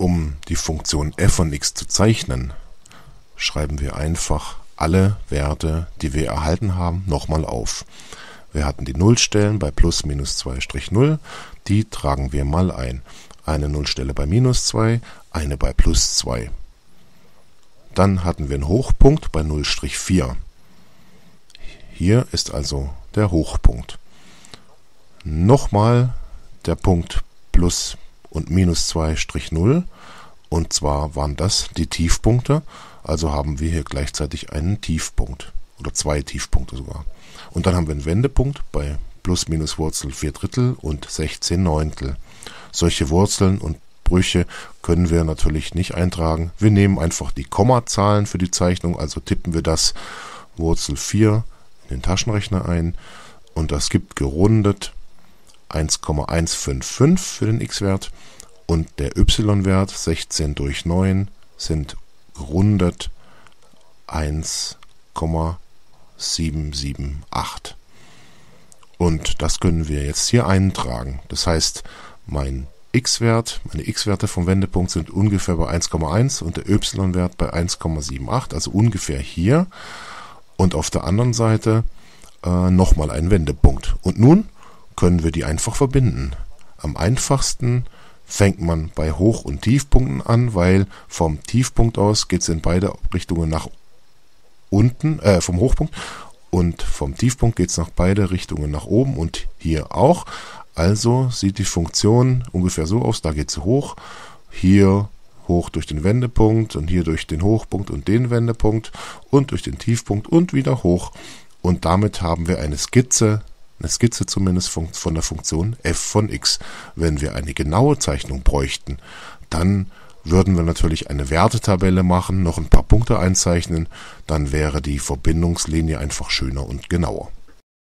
Um die Funktion f von x zu zeichnen, schreiben wir einfach alle Werte, die wir erhalten haben, nochmal auf. Wir hatten die Nullstellen bei plus minus 2 Strich 0, die tragen wir mal ein. Eine Nullstelle bei minus 2, eine bei plus 2. Dann hatten wir einen Hochpunkt bei 0 Strich 4. Hier ist also der Hochpunkt. Nochmal der Punkt plus und minus 2 Strich 0 und zwar waren das die Tiefpunkte, also haben wir hier gleichzeitig einen Tiefpunkt oder zwei Tiefpunkte sogar. Und dann haben wir einen Wendepunkt bei plus minus Wurzel 4 Drittel und 16 Neuntel. Solche Wurzeln und Brüche können wir natürlich nicht eintragen. Wir nehmen einfach die Kommazahlen für die Zeichnung, also tippen wir das Wurzel 4 in den Taschenrechner ein und das gibt gerundet 1,155 für den x-Wert und der y-Wert 16 durch 9 sind gerundet 1,778. Und das können wir jetzt hier eintragen. Das heißt, mein x-Wert, meine x-Werte vom Wendepunkt sind ungefähr bei 1,1 und der y-Wert bei 1,78, also ungefähr hier. Und auf der anderen Seite äh, nochmal ein Wendepunkt. Und nun können wir die einfach verbinden. Am einfachsten fängt man bei Hoch- und Tiefpunkten an, weil vom Tiefpunkt aus geht es in beide Richtungen nach unten, äh, vom Hochpunkt und vom Tiefpunkt geht es nach beide Richtungen nach oben und hier auch. Also sieht die Funktion ungefähr so aus, da geht sie hoch, hier hoch durch den Wendepunkt und hier durch den Hochpunkt und den Wendepunkt und durch den Tiefpunkt und wieder hoch. Und damit haben wir eine Skizze eine Skizze zumindest von, der Funktion f von x. Wenn wir eine genaue Zeichnung bräuchten, dann würden wir natürlich eine Wertetabelle machen, noch ein paar Punkte einzeichnen, dann wäre die Verbindungslinie einfach schöner und genauer.